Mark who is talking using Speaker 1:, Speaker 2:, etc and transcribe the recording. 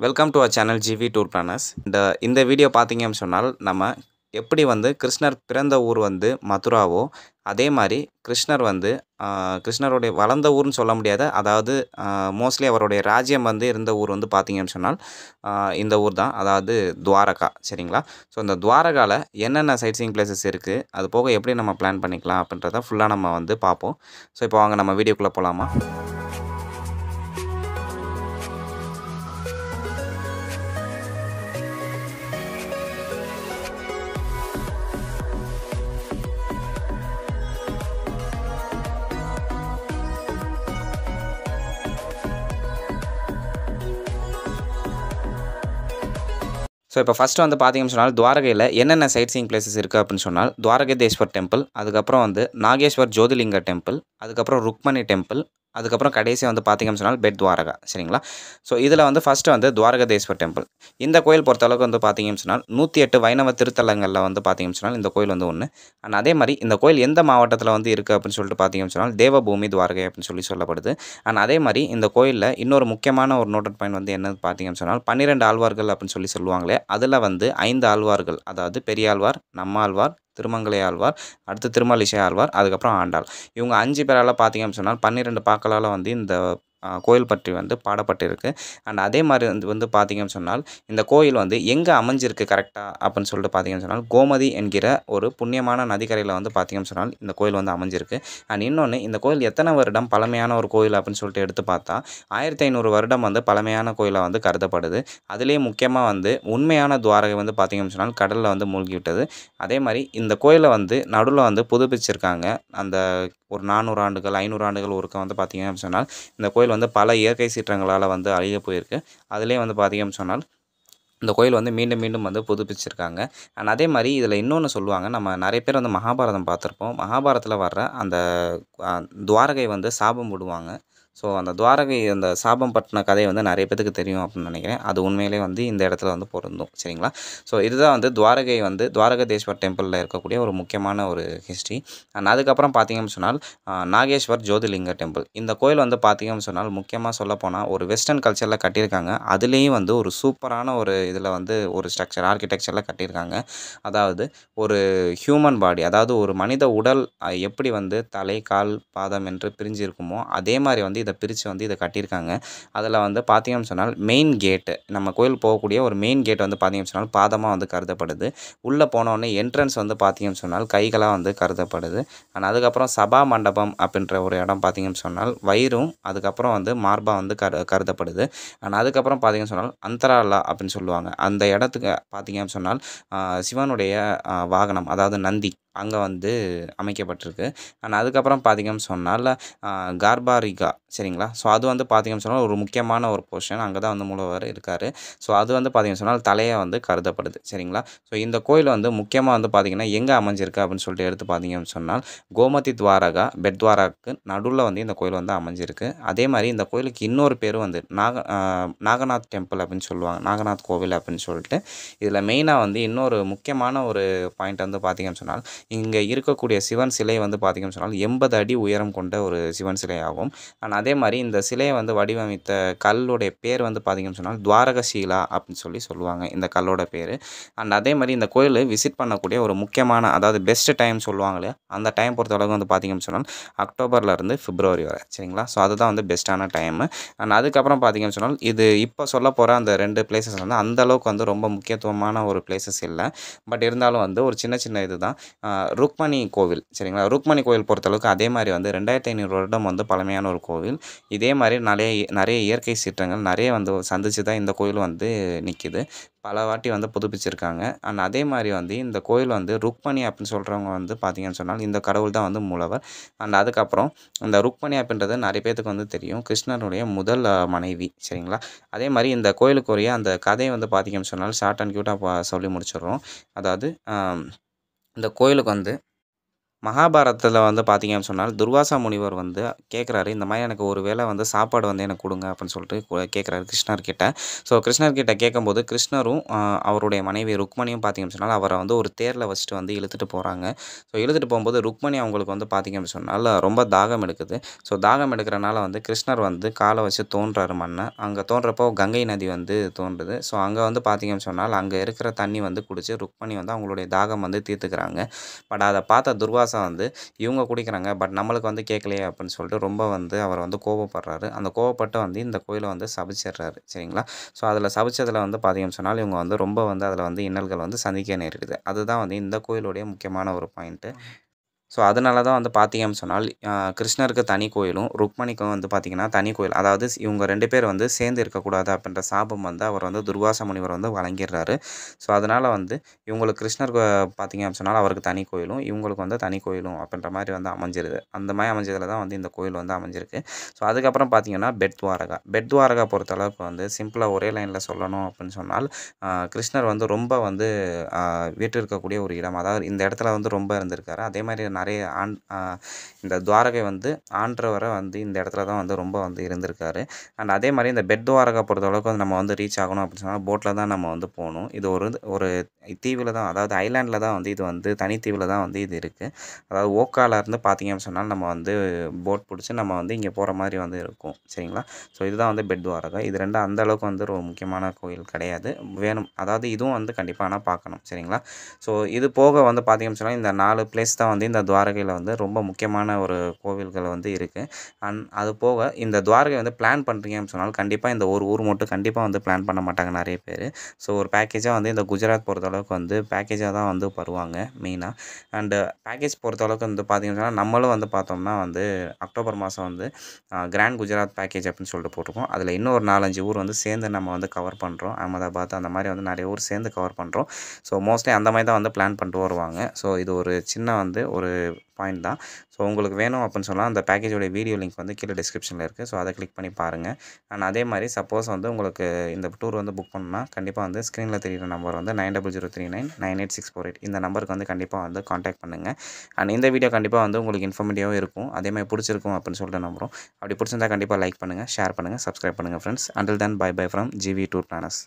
Speaker 1: Welcome to a channel GV tour planners இந்த இந்த video பார்த்தீங்க அப்படின்னு சொன்னால் நம்ம எப்படி வந்து கிருஷ்ணர் பிறந்த ஊர் வந்து மதுராவோ அதே மாதிரி கிருஷ்ணர் வந்து கிருஷ்ணருடைய வளர்ந்த ஊர்னு சொல்ல முடியாது. அதாவது மோஸ்ட்லி அவருடைய ராஜ்யம் வந்து இருந்த ஊர் வந்து பார்த்தீங்கன்னு சொன்னால் இந்த ஊர் தான். அதாவது துவாரகா. சரிங்களா? ஸோ இந்த துவாரகாவில் என்னென்ன சைட் சீங் பிளேசஸ் இருக்குது அது போக எப்படி நம்ம பிளான் பண்ணிக்கலாம் அப்படின்றத ஃபுல்லாக நம்ம வந்து பார்ப்போம். ஸோ இப்போ வாங்க நம்ம வீடியோக்குள்ளே போகலாமா ஸோ இப்போ ஃபஸ்ட்டு வந்து பார்த்தீங்கன்னு சொன்னால் துவாரகையில் என்னென்ன சைட் சீயிங் பிளேசஸ் இருக்குது அப்படின்னு சொன்னால் துவாரகதேஸ்வர் டெம்பிள் அதுக்கப்புறம் வந்து நாகேஸ்வர் ஜோதிலிங்க டெம்பிள் அதுக்கப்புறம் ருக்மணி டெம்பிள் அதுக்கப்புறம் கடைசியாக வந்து பார்த்திங்கன்னு சொன்னால் பெட் துவாரகா சரிங்களா? ஸோ இதில் வந்து ஃபஸ்ட்டு வந்து துவாரகதேஸ்வர் டெம்பிள் இந்த கோயில் பொறுத்தளவுக்கு வந்து பார்த்திங்கன்னு சொன்னால் நூற்றி எட்டு வைணவ திருத்தலங்களில் வந்து பார்த்தீங்கன்னு சொன்னால் இந்த கோயில் வந்து ஒன்று அண்ட் அதே மாதிரி இந்த கோயில் எந்த மாவட்டத்தில் வந்து இருக்குது அப்படின்னு சொல்லிட்டு பார்த்தீங்கன்னு சொன்னால் தேவபூமி துவாரகை அப்படின்னு சொல்லி சொல்லப்படுது. அண்ட் அதே மாதிரி இந்த கோயிலில் இன்னொரு முக்கியமான ஒரு நோட்டட் பாயிண்ட் வந்து என்னன்னு பார்த்தீங்கன்னு சொன்னால் பன்னிரெண்டு ஆழ்வார்கள் அப்படின்னு சொல்லி சொல்லுவாங்களே அதில் வந்து ஐந்து ஆழ்வார்கள் அதாவது பெரியாழ்வார் நம்மாழ்வார் திருமங்கலை ஆழ்வார் அடுத்து திருமலிசை ஆழ்வார் அதுக்கப்புறம் ஆண்டாள். இவங்க அஞ்சு பேரால் பார்த்தீங்க அப்படின்னு சொன்னால் பன்னிரெண்டு பாக்களால் வந்து இந்த கோயில் பற்றி வந்து பாடப்பட்டிருக்கு. அண்ட் அதே மாதிரி வந்து வந்து பார்த்தீங்கன்னு சொன்னால் இந்த கோயில் வந்து எங்கே அமைஞ்சிருக்கு கரெக்டாக அப்படின்னு சொல்லிட்டு பார்த்தீங்கன்னு சொன்னால் கோமதி என்கிற ஒரு புண்ணியமான நதிக்கரையில் வந்து பார்த்தீங்கன்னு சொன்னால் இந்த கோயில் வந்து அமைஞ்சிருக்கு. அண்ட் இன்னொன்று இந்த கோயில் எத்தனை வருடம் பழமையான ஒரு கோயில் அப்படின்னு சொல்லிட்டு எடுத்து பார்த்தா ஆயிரத்தி ஐநூறு வருடம் வந்து பழமையான கோயிலாக வந்து கருதப்படுது. அதுலேயே முக்கியமாக வந்து உண்மையான துவாரகை வந்து பார்த்தீங்கன்னு சொன்னால் கடலில் வந்து மூழ்கிவிட்டது. அதே மாதிரி இந்த கோயிலை வந்து நடுவில் வந்து புதுப்பிச்சிருக்காங்க. அந்த ஒரு நானூறு ஆண்டுகள் ஐநூறு ஆண்டுகள் ஒருக்க வந்து பார்த்தீங்க சொன்னால் இந்த கோயில் வந்து பல இயற்கை சீற்றங்களால் வந்து அழிய போயிருக்கு. அதுலேயே வந்து பார்த்தீங்கன்னு சொன்னால் இந்த கோயில் வந்து மீண்டும் மீண்டும் வந்து புதுப்பிச்சிருக்காங்க. அண்ட் அதே மாதிரி இதில் இன்னொன்று சொல்லுவாங்க நம்ம நிறைய பேர் வந்து மகாபாரதம் பார்த்துருப்போம். மகாபாரதத்தில் வர்ற அந்த துவாரகை வந்து சாபம் விடுவாங்க ஸோ அந்த துவாரகை அந்த சாபம் பட்டின கதை வந்து நிறைய பேத்துக்கு தெரியும் அப்படின்னு நினைக்கிறேன். அது உண்மையிலே வந்து இந்த இடத்துல வந்து பொருந்தும். சரிங்களா? ஸோ இதுதான் வந்து துவாரகை வந்து துவாரகதேஸ்வர் டெம்பிளில் இருக்கக்கூடிய ஒரு முக்கியமான ஒரு ஹிஸ்ட்ரி அண்ட் அதுக்கப்புறம் பார்த்தீங்கன்னு சொன்னால் நாகேஸ்வர் ஜோதிலிங்க டெம்பிள் இந்த கோயில் வந்து பார்த்தீங்கன்னு சொன்னால் முக்கியமாக சொல்லப்போனால் ஒரு வெஸ்டர்ன் கல்ச்சரில் கட்டியிருக்காங்க. அதுலேயும் வந்து ஒரு சூப்பரான ஒரு இதில் வந்து ஒரு ஸ்ட்ரக்சர் ஆர்கிடெக்சரில் கட்டியிருக்காங்க. அதாவது ஒரு ஹியூமன் பாடி அதாவது ஒரு மனித உடல் எப்படி வந்து தலை கால் பாதம் என்று பிரிஞ்சு இருக்குமோ அதே மாதிரி வந்து இதை பிரித்து வந்து இதை கட்டியிருக்காங்க. அதில் வந்து பார்த்தீங்கன்னு சொன்னால் மெயின் கேட்டு நம்ம கோயில் போகக்கூடிய ஒரு மெயின் கேட் வந்து பார்த்தீங்கன்னு சொன்னால் பாதமாக வந்து கருதப்படுது. உள்ளே போனோடனே என்ட்ரன்ஸ் வந்து பார்த்தீங்கன்னு சொன்னால் கைகளாக வந்து கருதப்படுது. ஆனால் அதுக்கப்புறம் சபா மண்டபம் அப்படின்ற ஒரு இடம் பார்த்தீங்கன்னு சொன்னால் வயிறும் அதுக்கப்புறம் வந்து மார்பா வந்து கரு கருதப்படுது. ஆனால் அதுக்கப்புறம் பார்த்தீங்கன்னு சொன்னால் அந்தராலா அப்படின்னு சொல்லுவாங்க. அந்த இடத்துக்கு பார்த்தீங்கன்னு சொன்னால் சிவனுடைய வாகனம் அதாவது நந்தி. அங்கே வந்து அமைக்கப்பட்டிருக்கு. அண்ட் அதுக்கப்புறம் பார்த்தீங்கன்னு சொன்னால் கார்பாரிகா சரிங்களா? ஸோ அது வந்து பார்த்தீங்கன்னு சொன்னால் ஒரு முக்கியமான ஒரு போர்ஷன் அங்கே தான் வந்து மூலவர் இருக்கார். ஸோ அது வந்து பார்த்தீங்கன்னு சொன்னால் தலையை வந்து கருதப்படுது சரிங்களா? ஸோ இந்த கோயில் வந்து முக்கியமாக வந்து பார்த்தீங்கன்னா எங்கே அமைஞ்சிருக்கு அப்படின்னு சொல்லிட்டு எடுத்து பார்த்தீங்கன்னு சொன்னால் கோமதி துவாரகா பெட் நடுவில் வந்து இந்த கோயில் வந்து அமைஞ்சிருக்கு. அதே மாதிரி இந்த கோயிலுக்கு இன்னொரு பேர் வந்து நாக நாகநாத் டெம்பிள் அப்படின்னு சொல்லுவாங்க நாகநாத் கோவில் அப்படின்னு சொல்லிட்டு. இதில் மெயினாக வந்து இன்னொரு முக்கியமான ஒரு பாயிண்ட் வந்து பார்த்திங்கன்னு சொன்னால் இங்கே இருக்கக்கூடிய சிவன் சிலை வந்து பார்த்திங்கன்னு சொன்னால் எண்பது அடி உயரம் கொண்ட ஒரு சிவன் சிலை ஆகும் அண்ட் அதே மாதிரி இந்த சிலையை வந்து வடிவமைத்த கல்லுடைய பேர் வந்து பார்த்திங்கன்னு சொன்னால் துவாரகசீலா அப்படின்னு சொல்லி சொல்லுவாங்க இந்த கல்லோட பேர். அண்ட் அதே மாதிரி இந்த கோயில் விசிட் பண்ணக்கூடிய ஒரு முக்கியமான அதாவது பெஸ்ட் டைம் சொல்லுவாங்க இல்லையா? அந்த டைம் பொறுத்தளவுக்கு வந்து பார்த்திங்கன்னு சொன்னால் அக்டோபர்லேருந்து பிப்ரவரி வரை சரிங்களா? ஸோ அதுதான் வந்து பெஸ்ட்டான டைமு அண்ட் அதுக்கப்புறம் பார்த்தீங்கன்னு சொன்னால் இது இப்போ சொல்ல போகிற அந்த ரெண்டு பிளேசஸ் வந்து அந்த அளவுக்கு வந்து ரொம்ப முக்கியத்துவமான ஒரு பிளேசஸ் இல்லை. பட் இருந்தாலும் வந்து ஒரு சின்ன சின்ன இதுதான். தான் ருக்மணி கோவில் சரிங்களா? ருக்மணி கோவில் பொறுத்தளவுக்கு அதே மாதிரி வந்து ரெண்டாயிரத்தி ஐநூறு வருடம் வந்து பழமையான ஒரு கோவில். இதே மாதிரி நிறைய நிறைய இயற்கை சீற்றங்கள் நிறைய வந்து சந்திச்சு தான் இந்த கோயில் வந்து நிற்கிது பல வாட்டி வந்து புதுப்பிச்சிருக்காங்க. அண்ட் அதே மாதிரி வந்து இந்த கோயில் வந்து ருக்மணி அப்படின்னு சொல்கிறவங்க வந்து பார்த்தீங்கன்னு சொன்னால் இந்த கடவுள் தான் வந்து மூலவர். அண்ட் அதுக்கப்புறம் இந்த ருக்மணி அப்படின்றது நிறைய பேத்துக்கு வந்து தெரியும். கிருஷ்ணனுடைய முதல் மனைவி சரிங்களா? அதே மாதிரி இந்த கோயிலுக்குரிய அந்த கதையை வந்து பார்த்தீங்கன்னு சொன்னால் ஷார்ட் அண்ட் க்யூட்டாக சொல்லி முடிச்சிடுறோம். அதாவது இந்த கோயிலுக்கு வந்து மகாபாரதத்தில் வந்து பார்த்தீங்க அப்படின்னு சொன்னால் துர்வாசா முனிவர் வந்து கேட்குறாரு இந்த மாதிரி எனக்கு ஒரு வேளை வந்து சாப்பாடு வந்து எனக்கு கொடுங்க அப்படின்னு சொல்லிட்டு கேட்குறாரு கிருஷ்ணர்கிட்ட ஸோ கிருஷ்ணர்கிட்ட கேட்கும்போது கிருஷ்ணரும் அவருடைய மனைவி ருக்மணியும் பார்த்தீங்க சொன்னால் அவரை வந்து ஒரு தேரில் வச்சுட்டு வந்து இழுத்துட்டு போகிறாங்க ஸோ இழுத்துட்டு போகும்போது ருக்மணி அவங்களுக்கு வந்து பார்த்தீங்க அப்படின்னு சொன்னால் ரொம்ப தாகம் எடுக்குது. ஸோ தாகம் எடுக்கிறனால வந்து கிருஷ்ணர் வந்து காலை வச்சு தோன்றாரு மண்ணை. அங்கே தோன்றப்போ கங்கை நதி வந்து தோன்றுது. ஸோ அங்கே வந்து பார்த்தீங்க சொன்னால் அங்கே இருக்கிற தண்ணி வந்து குடிச்சு ருக்மணி வந்து அவங்களுடைய தாகம் வந்து தீர்த்துக்கிறாங்க. பட் அதை பார்த்த துர்வாச வந்து இவங்க குடிக்கிறாங்க. பட் நம்மளுக்கு வந்து கேட்கலையே அப்படின்னு சொல்லிட்டு ரொம்ப வந்து அவர் வந்து கோவப்படுறாரு அந்த கோவப்பட்டு வந்து இந்த கோயிலை வந்து சபிச்சிடுறாரு. சரிங்களா? ஸோ அதில் சபிச்சதில் வந்து பார்த்தீங்கன்னு சொன்னால் இவங்க வந்து ரொம்ப வந்து அதில் வந்து இன்னல்கள் வந்து சந்திக்க நேரிடுது. அதுதான் வந்து இந்த கோயிலுடைய முக்கியமான ஒரு பாயிண்ட்டு ஸோ அதனால தான் வந்து பார்த்தீங்க சொன்னால் கிருஷ்ணருக்கு தனி கோயிலும் ருக்மணிக்கும் வந்து பார்த்தீங்கன்னா தனி கோயில். அதாவது இவங்க ரெண்டு பேர் வந்து சேர்ந்து இருக்கக்கூடாது அப்படின்ற சாபம் வந்து அவர் வந்து துர்வாச முனிவர் வந்து வழங்கிடுறாரு. ஸோ அதனால் வந்து இவங்களுக்கு கிருஷ்ணருக்கு பார்த்தீங்க சொன்னால் அவருக்கு தனி கோயிலும் இவங்களுக்கு வந்து தனி கோயிலும் அப்படின்ற மாதிரி வந்து அமைஞ்சிருது. அந்த மாதிரி அமைஞ்சதில் தான் வந்து இந்த கோயில் வந்து அமைஞ்சிருக்கு. ஸோ அதுக்கப்புறம் பார்த்தீங்கன்னா பெட் துவாரகா பெட் துவாரகா பொறுத்தளவுக்கு வந்து சிம்பிளாக ஒரே லைனில் சொல்லணும் அப்படின்னு சொன்னால் கிருஷ்ணர் வந்து ரொம்ப வந்து வீட்டு இருக்கக்கூடிய ஒரு இடம். அதாவது இந்த இடத்துல வந்து ரொம்ப இருந்திருக்காரு. அதே மாதிரி நிறைய ஆண் இந்த துவாரகை வந்து ஆண்டவரை வந்து இந்த இடத்துல தான் வந்து ரொம்ப வந்து இருந்திருக்காரு. அண்ட் அதே மாதிரி இந்த பெட் துவாரகா பொறுத்தளவுக்கு வந்து நம்ம வந்து ரீச் ஆகணும் அப்படின்னு சொன்னால் போட்டில் தான் நம்ம வந்து போகணும். இது ஒரு ஒரு தீவில் தான் அதாவது ஐலாண்டில் தான் வந்து இது வந்து தனித்தீவில் தான் வந்து இது இருக்குது அதாவது ஓக்கால இருந்து பார்த்தீங்க அப்படின்னு சொன்னால் நம்ம வந்து போட் பிடிச்சி நம்ம வந்து இங்கே போகிற மாதிரி வந்து இருக்கும். சரிங்களா? ஸோ இதுதான் வந்து பெட் துவாரகா. இது ரெண்டும் அந்த அளவுக்கு வந்து ஒரு முக்கியமான கோயில் கிடையாது. வேணும் அதாவது இதுவும் வந்து கண்டிப்பாக ஆனால் பார்க்கணும். சரிங்களா? ஸோ இது போக வந்து பார்த்தீங்க சொன்னால் இந்த நாலு பிளேஸ் தான் வந்து இந்த துவாரகையில் வந்து ரொம்ப முக்கியமான ஒரு கோவில்கள் வந்து இருக்குது அண்ட் அது போக இந்த துவாரகை வந்து பிளான் பண்ணுறீங்க அப்படின்னு சொன்னால் கண்டிப்பாக இந்த ஒரு ஊர் மட்டும் கண்டிப்பாக வந்து பிளான் பண்ண மாட்டாங்க நிறைய பேர். ஸோ ஒரு பேக்கேஜாக வந்து இந்த குஜராத் பொறுத்தளவுக்கு வந்து பேக்கேஜாக தான் வந்து வருவாங்க மெயினாக அண்டு பேக்கேஜ் பொறுத்தளவுக்கு வந்து பார்த்தீங்கன்னு சொன்னால் நம்மளும் வந்து பார்த்தோம்னா வந்து அக்டோபர் மாதம் வந்து கிராண்ட் குஜராத் பேக்கேஜ் அப்படின்னு சொல்லிட்டு போட்டிருக்கோம். அதில் இன்னும் ஒரு நாலஞ்சு ஊர் வந்து சேர்ந்து நம்ம வந்து கவர் பண்ணுறோம் அகமதாபாத் அந்த மாதிரி வந்து நிறைய ஊர் சேர்ந்து கவர் பண்ணுறோம் ஸோ மோஸ்ட்லி அந்த மாதிரி தான் வந்து பிளான் பண்ணிட்டு வருவாங்க. ஸோ இது ஒரு சின்ன வந்து ஒரு பாயிண்ட் தான். ஸோ உங்களுக்கு வேணும் அப்படின்னு சொன்னால் அந்த பேக்கேஜோட வீடியோ லிங்க் வந்து கீழே டிஸ்கிரிப்ஷனில் இருக்குது ஸோ அதை கிளிக் பண்ணி பாருங்கள் அண்ட் அதே மாதிரி சப்போஸ் வந்து உங்களுக்கு இந்த டூர் வந்து புக் பண்ணணும்னா கண்டிப்பாக வந்து ஸ்க்ரீனில் தெரியுற நம்பர் வந்து nine double zero three nine nine eight six four eight. இந்த நம்பருக்கு வந்து கண்டிப்பாக வந்து காண்டாக்ட் பண்ணுங்கள் அண்ட் இந்த வீடியோ கண்டிப்பாக வந்து உங்களுக்கு இன்ஃபர்மேட்டிவாக இருக்கும். அதே மாதிரி பிடிச்சிருக்கும் அப்படின்னு சொல்லிட்டு நம்புகிறோம் அப்படி பிடிச்சிருந்தா கண்டிப்பாக லைக் பண்ணுங்கள் ஷேர் பண்ணுங்கள் சப்ஸ்கிரைப் பண்ணுங்கள் friends until then bye bye from GV tour planners